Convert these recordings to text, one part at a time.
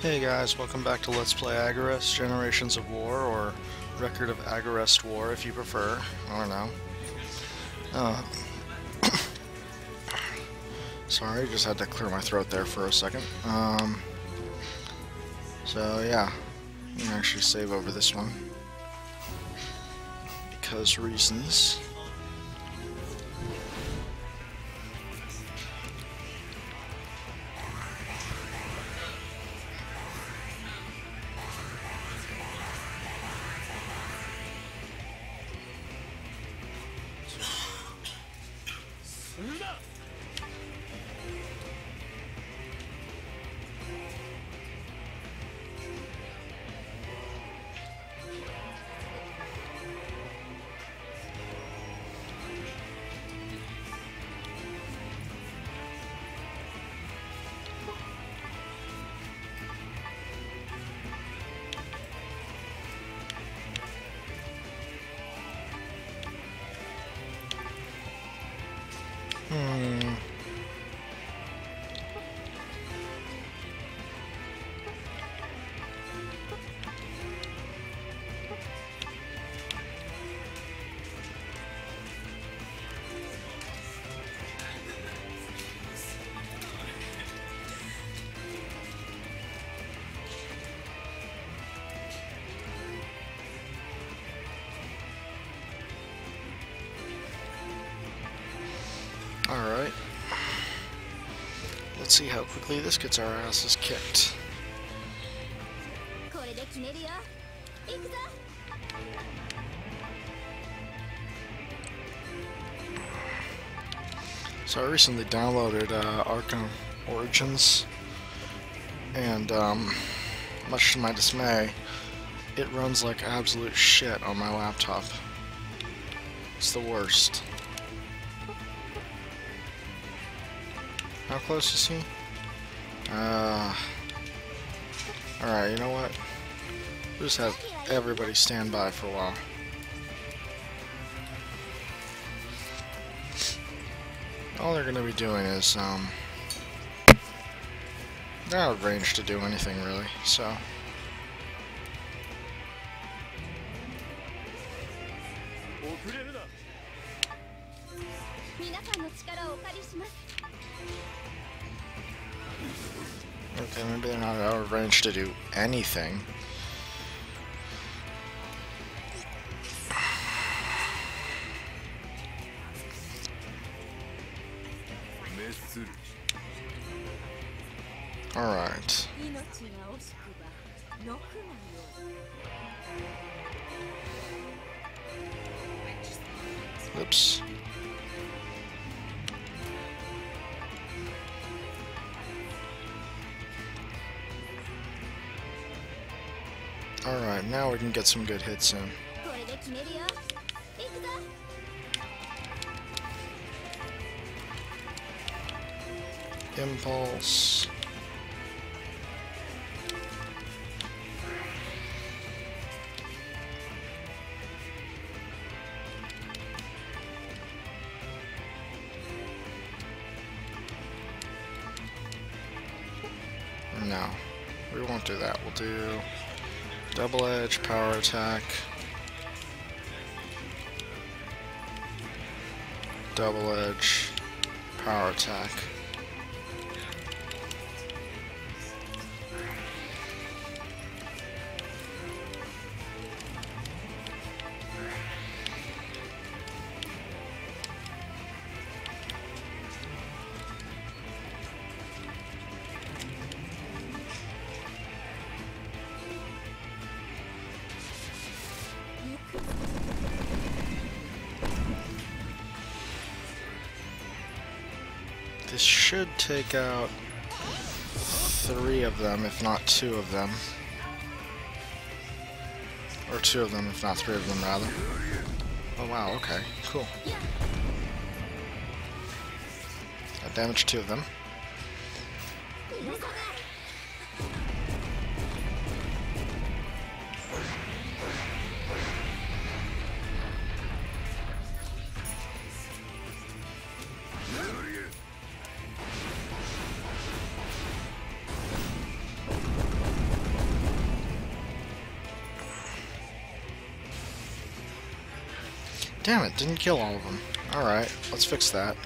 Hey guys, welcome back to Let's Play Agarest Generations of War, or Record of Agarest War if you prefer. I don't know. Uh, sorry, just had to clear my throat there for a second. Um, so yeah, I'm actually save over this one. Because reasons. see how quickly this gets our asses kicked. So I recently downloaded uh, Arkham Origins, and um, much to my dismay, it runs like absolute shit on my laptop. It's the worst. How close is he? Uh, Alright, you know what? We'll just have everybody stand by for a while. All they're gonna be doing is, um... They're out of range to do anything, really, so... much to do anything. Alright. Oops. Alright, now we can get some good hits in. Impulse. No. We won't do that. We'll do double edge power attack. Double edge power attack. Take out three of them, if not two of them. Or two of them, if not three of them, rather. Oh wow, okay, cool. That damaged two of them. Damn it, didn't kill all of them. Alright, let's fix that.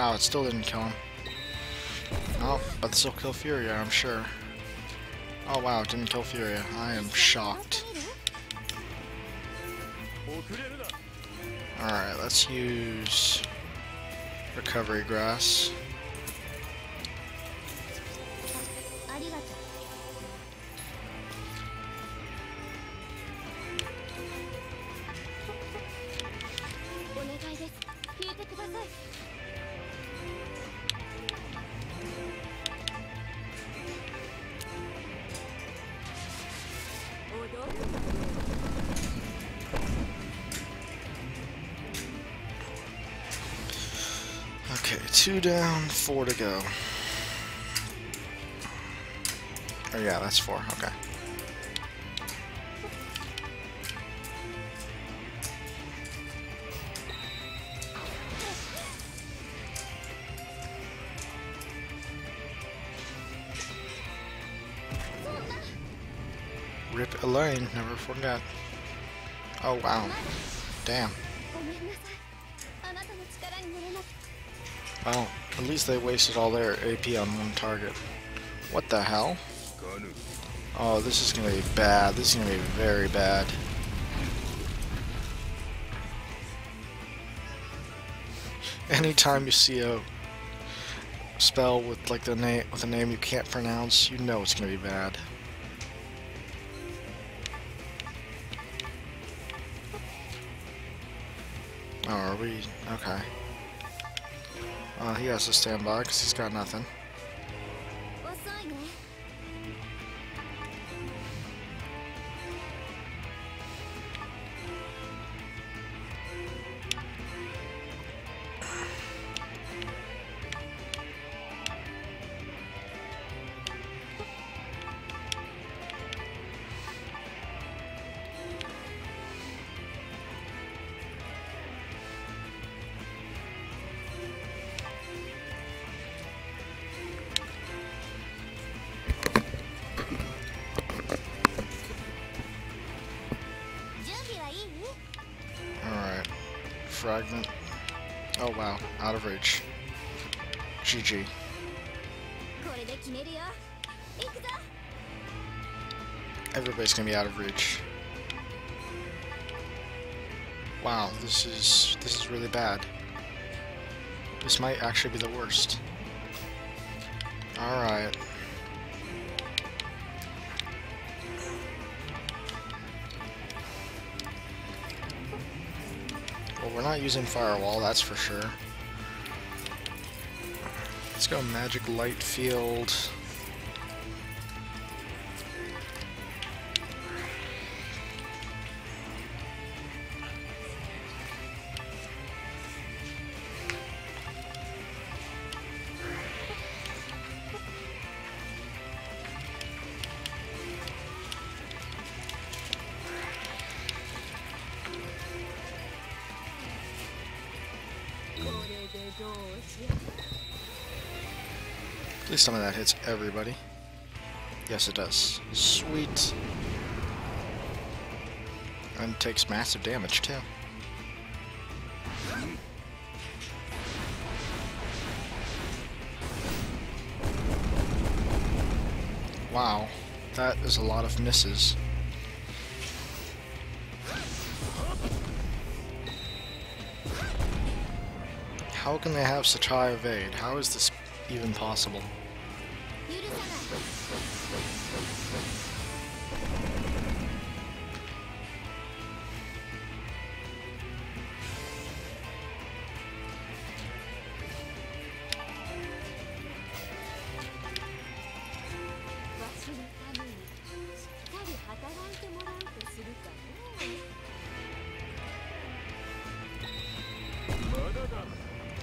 Wow, it still didn't kill him. Oh, but this will kill Furia, I'm sure. Oh wow, it didn't kill Furia. I am shocked. Alright, let's use Recovery Grass. Okay, two down, four to go. Oh yeah, that's four, okay. Rip Elaine, never forget. Oh wow. Damn. Well, at least they wasted all their AP on one target. What the hell? Oh, this is gonna be bad. This is gonna be very bad. Anytime you see a spell with like the name with a name you can't pronounce, you know it's gonna be bad. Oh, are we okay? Uh, he has to stand by because he's got nothing. Everybody's gonna be out of reach. Wow, this is this is really bad. This might actually be the worst. Alright. Well, we're not using Firewall, that's for sure. Let's go Magic Light Field. Please some of that hits everybody. Yes, it does. Sweet. And takes massive damage, too. Wow, that is a lot of misses. How can they have such high evade? How is this even possible?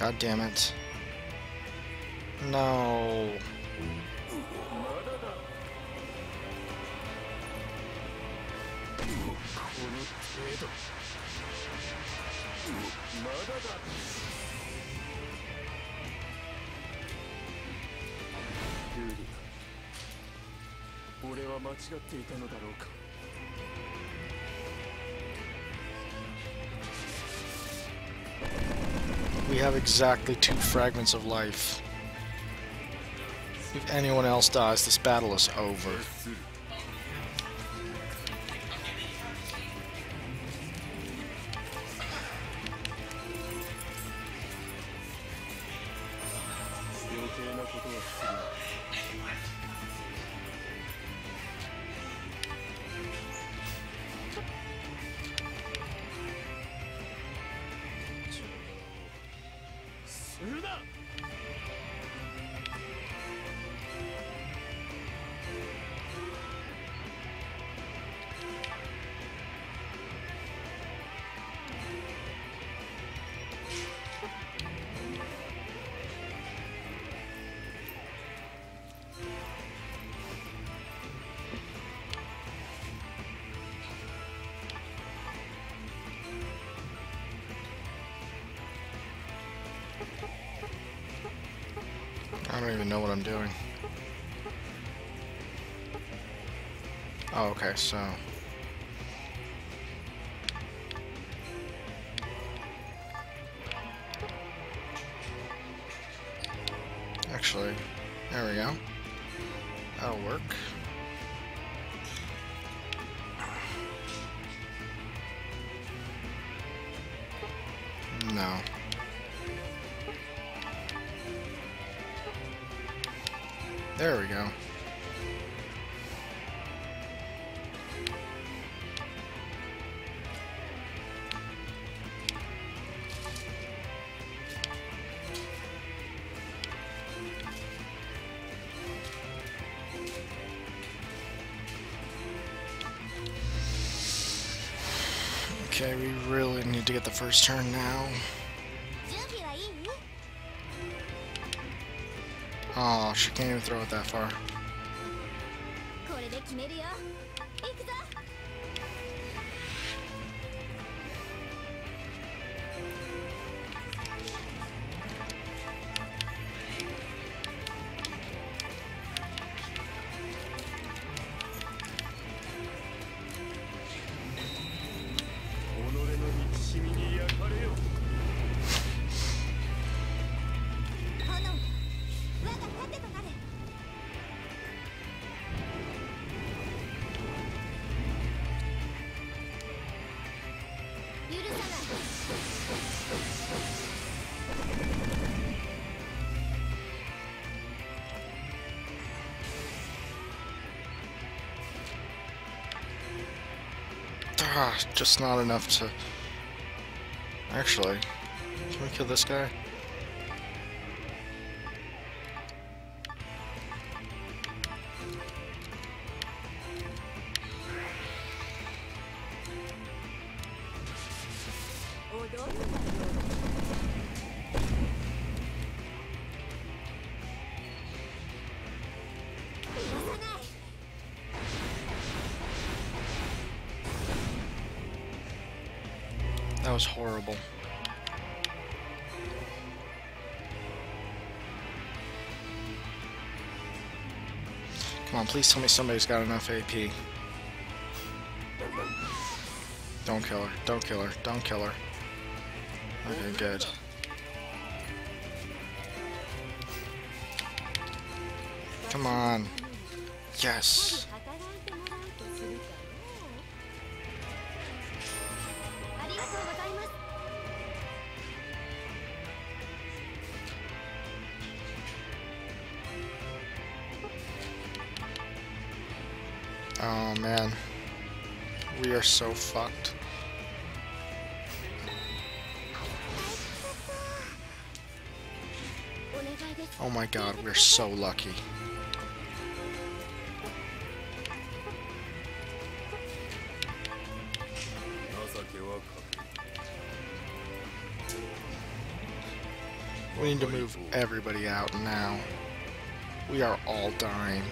God damn it. No. ルー俺は間違っていたのだろうか have exactly two fragments of life. If anyone else dies, this battle is over. Don't even know what I'm doing. Oh, okay, so... Actually, there we go. That'll work. No. There we go. Okay, we really need to get the first turn now. Oh, she can't even throw it that far. Ah, just not enough to... Actually, can we kill this guy? That was horrible. Come on, please tell me somebody's got enough AP. Don't kill her. Don't kill her. Don't kill her. Okay, good. Come on. Yes. Oh man. We are so fucked. Oh my god, we're so lucky. We need to move everybody out now. We are all dying.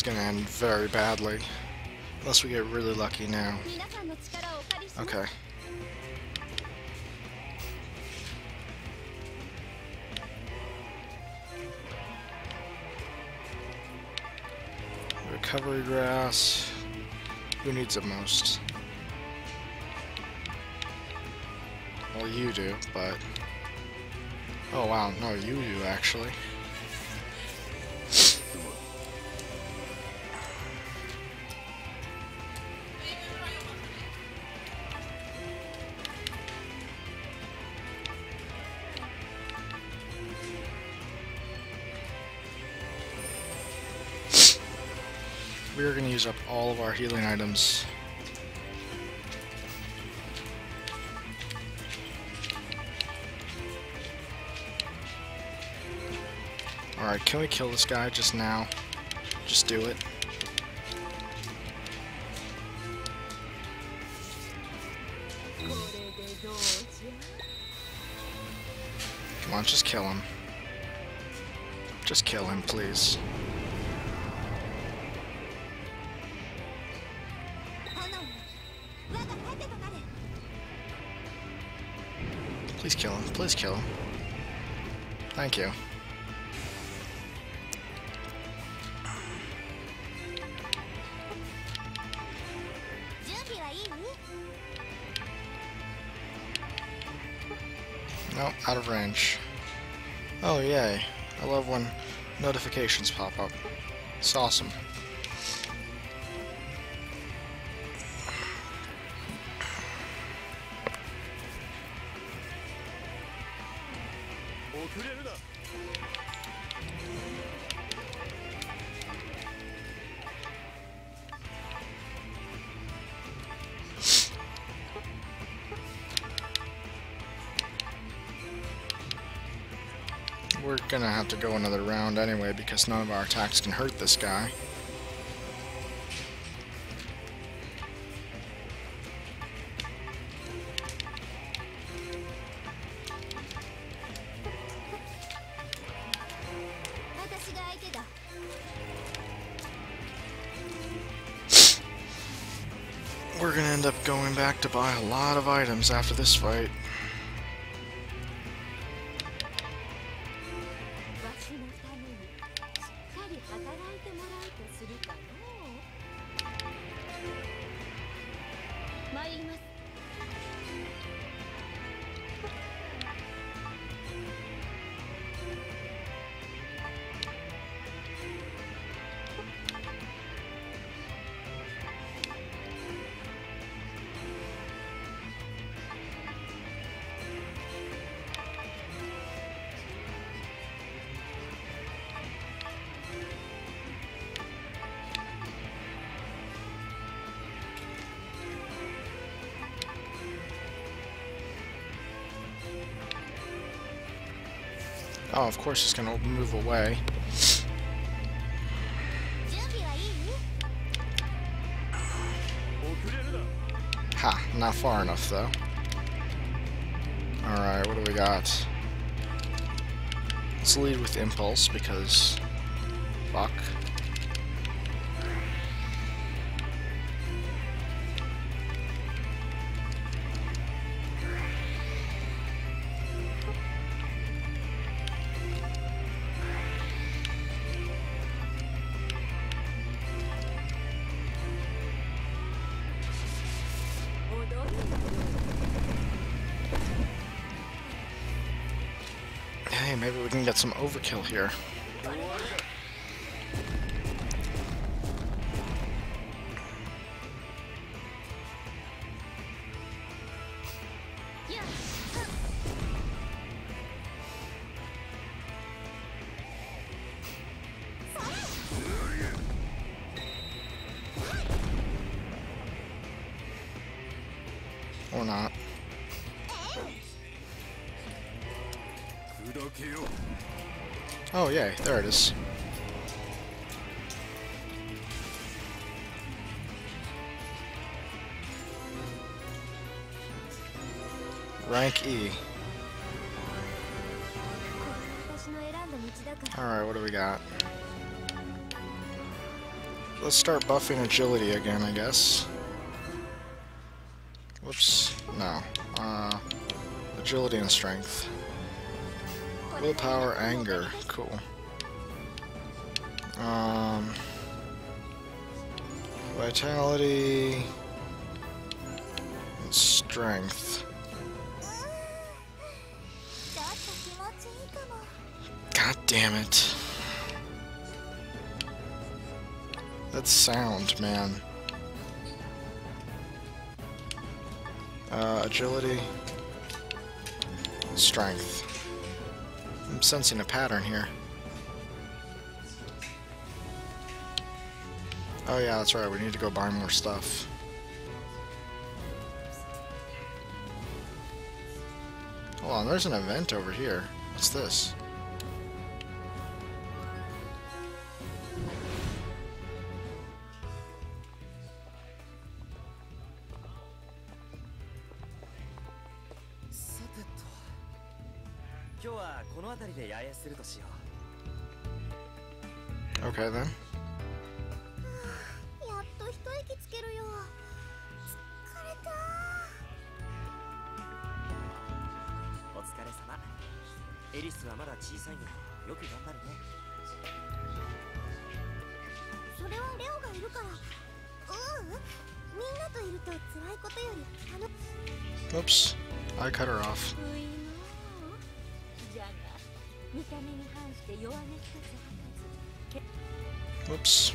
is going to end very badly. Unless we get really lucky now. Okay. Recovery grass. Who needs it most? Well, you do, but... Oh wow, no, you do actually. Use up all of our healing items. Alright, can we kill this guy just now? Just do it. Come on, just kill him. Just kill him, please. Please kill him. Please kill him. Thank you. No, out of range. Oh, yay. I love when notifications pop up. It's awesome. To go another round anyway because none of our attacks can hurt this guy. We're gonna end up going back to buy a lot of items after this fight. Oh, of course it's going to move away. Ha, not far enough though. Alright, what do we got? Let's lead with Impulse because... Fuck. Maybe we can get some overkill here. Okay, there it is. Rank E. Alright, what do we got? Let's start buffing agility again, I guess. Whoops. No. Uh, agility and strength. Willpower, anger. Cool. Um, vitality and strength. God damn it. That's sound, man. Uh, agility. Strength. I'm sensing a pattern here. Oh yeah, that's right, we need to go buy more stuff. Hold on, there's an event over here. What's this? Okay then. やっと一息つけるよ。疲れた。うお疲れ様。エリスはまだ小さいのによく頑張るね。それはレオがいるから。うう。んみんなといると辛いことより楽 Oops. I cut her off. しいのじゃが見た目に反して弱音一つ吐か Whoops.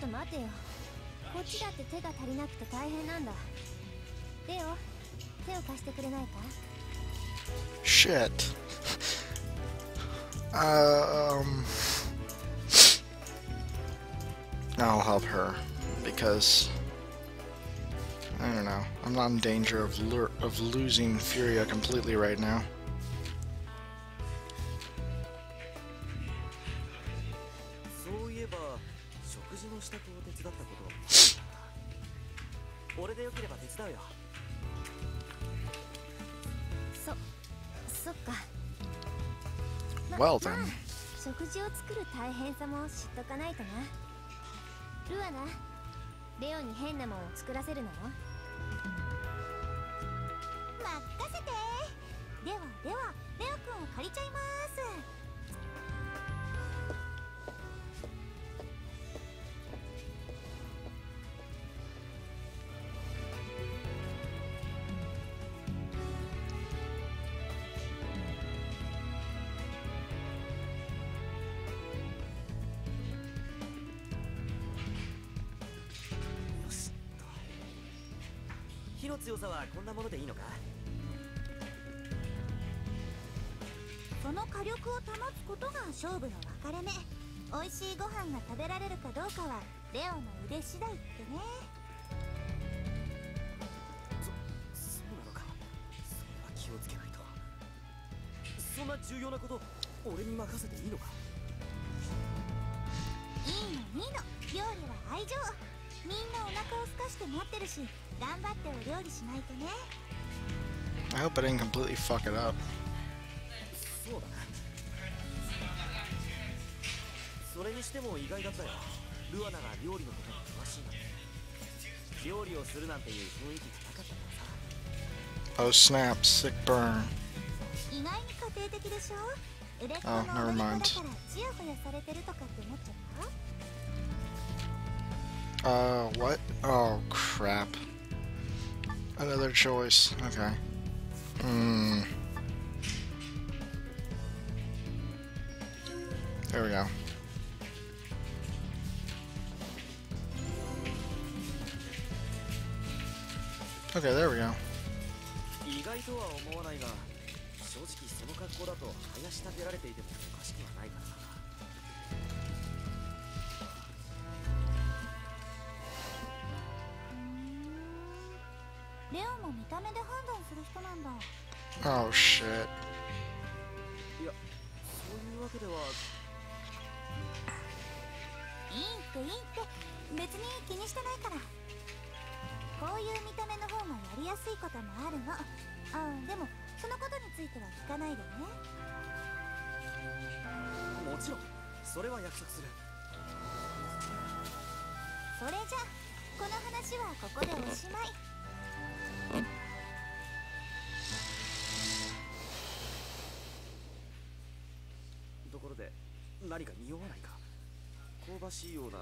と待てよこっちだって手が足りなくて大変なんだレオ手を貸してくれないか Shit. Um. I'll help her because I don't know. I'm not in danger of lur- of losing Furia completely right now. 作る大変さも知っとかないとな。ルアナレオに変なもんを作らせるのよ。任せて。ではではレオくんを借りちゃいます。の強さはこんなものでいいのか？その火力を保つことが勝負の分かれ目。美味しいご飯が食べられるかどうかはレオの腕次第ってね。そうなのか？それは気をつけないと。そんな重要なこと俺に任せていいのか？いいのいいの。料理は愛情。みんなお腹を空かして待ってるし I hope I didn't completely fuck it up. Oh snap, sick burn. Oh, never mind. Uh, what? Oh, crap. Another choice. Okay. Hmm. There we go. Okay, there we go. レオも見た目で判断する人なんだ。Oh, shit. いやそういうわけでは。いいっていいって。別に気にしてないから。こういう見た目の方がやりやすいこともあるの。あでもそのことについては聞かないでね。もちろん。それは約束する。それじゃこの話はここでおしまい何か匂わないか香ばしいような焦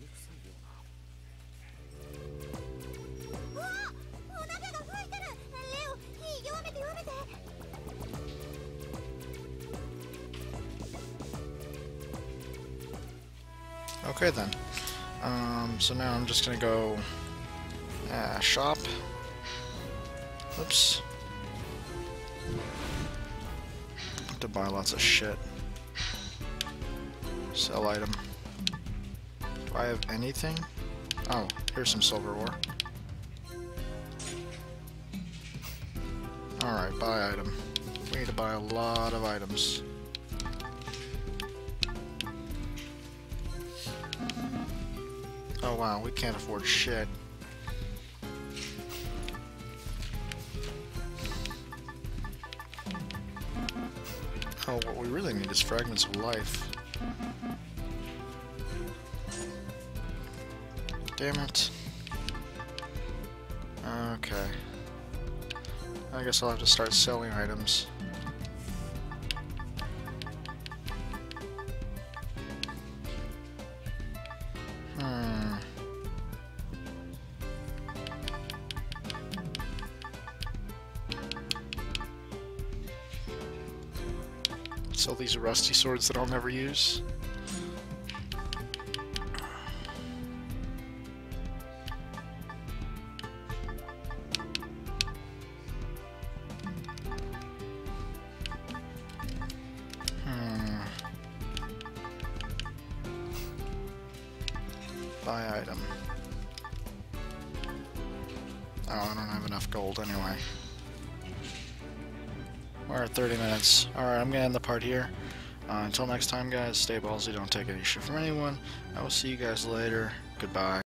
げ臭いようなうわお鍋が吹いてるレオ火弱めて弱めて Okay then. Um, so now I'm just gonna go uh, shop. Oops. Have to buy lots of shit. Sell item. Do I have anything? Oh, here's some silver ore. Alright, buy item. We need to buy a lot of items. Oh wow, we can't afford shit. Oh, what we really need is fragments of life. Damn it. Okay. I guess I'll have to start selling items. Hmm. Sell these are rusty swords that I'll never use. Part here. Uh, until next time, guys, stay ballsy, don't take any shit from anyone. I will see you guys later. Goodbye.